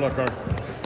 Good luck, Carl.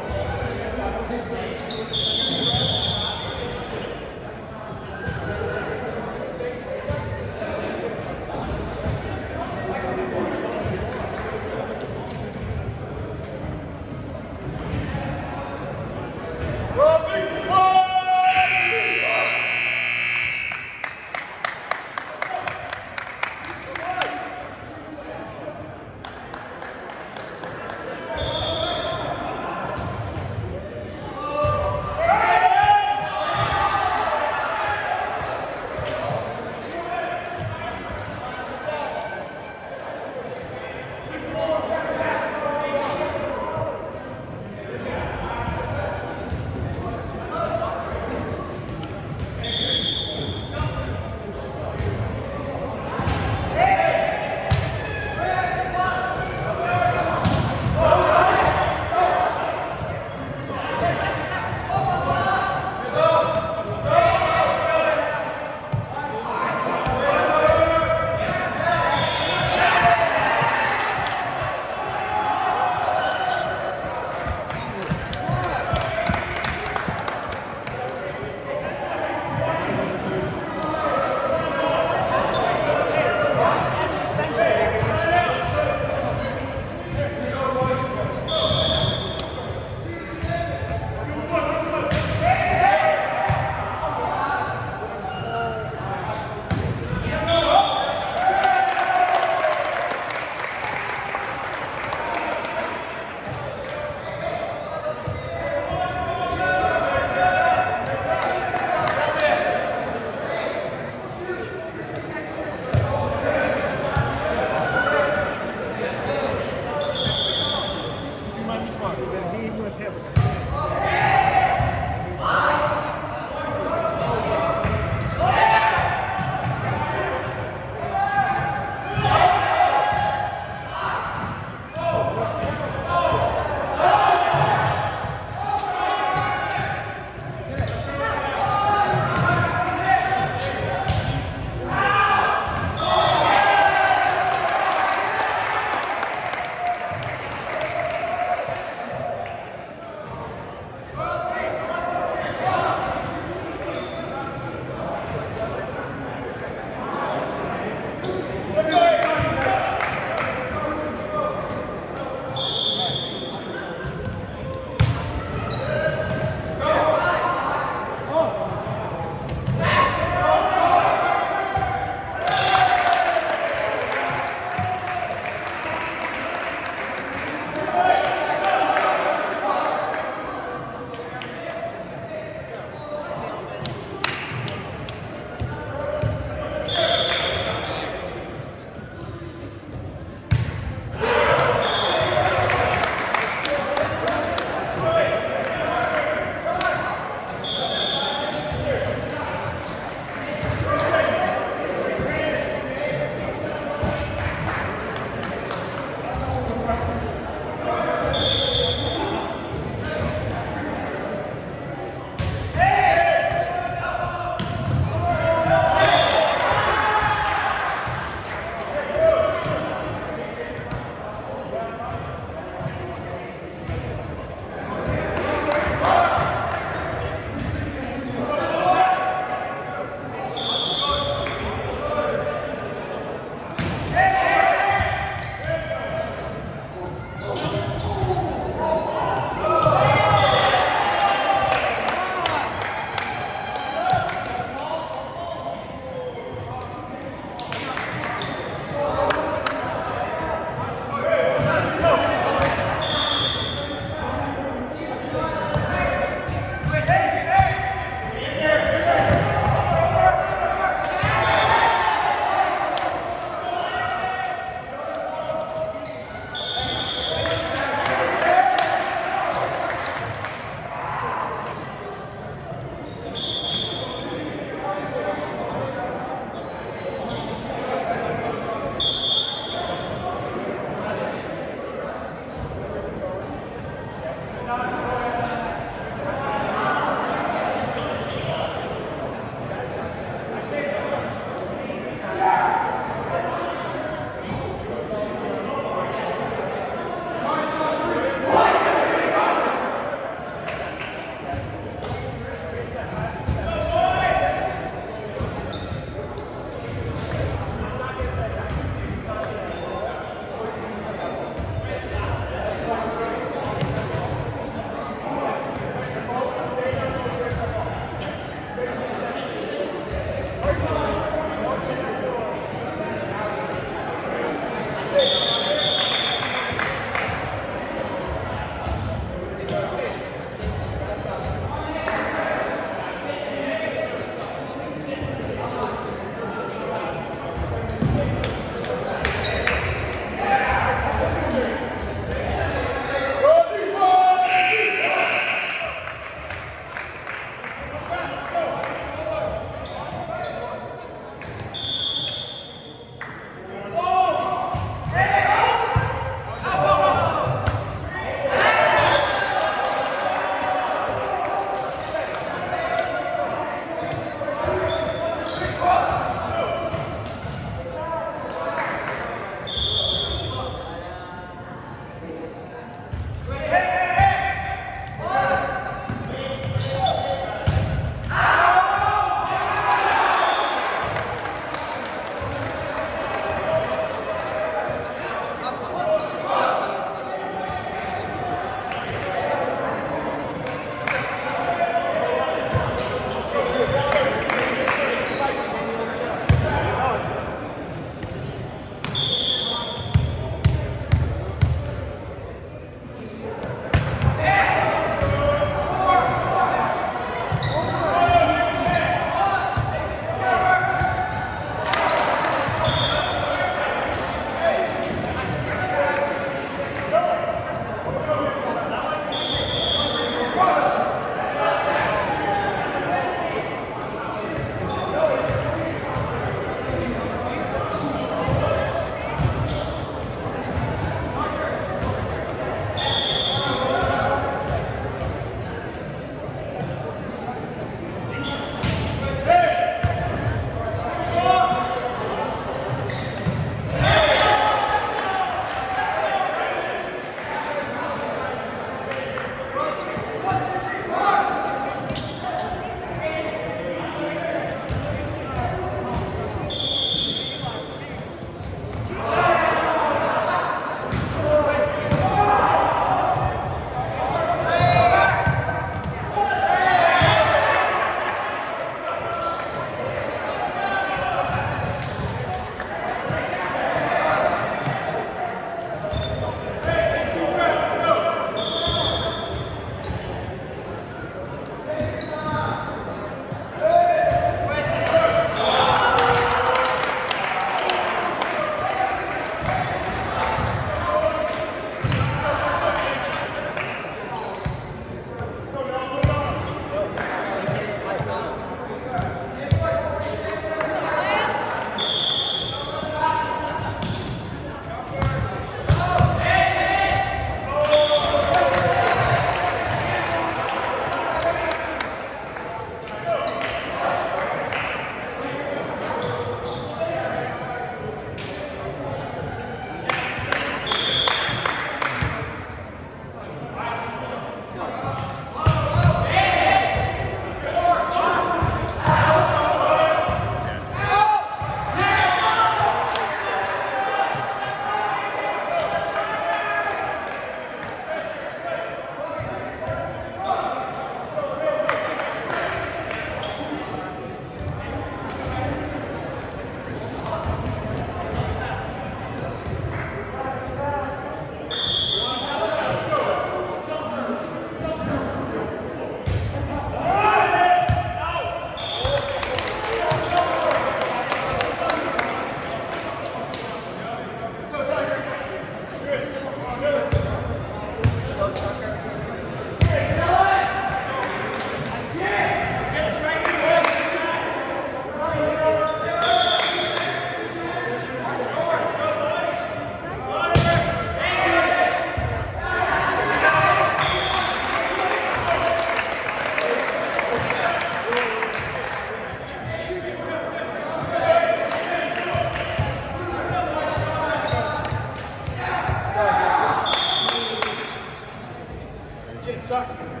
Kentucky.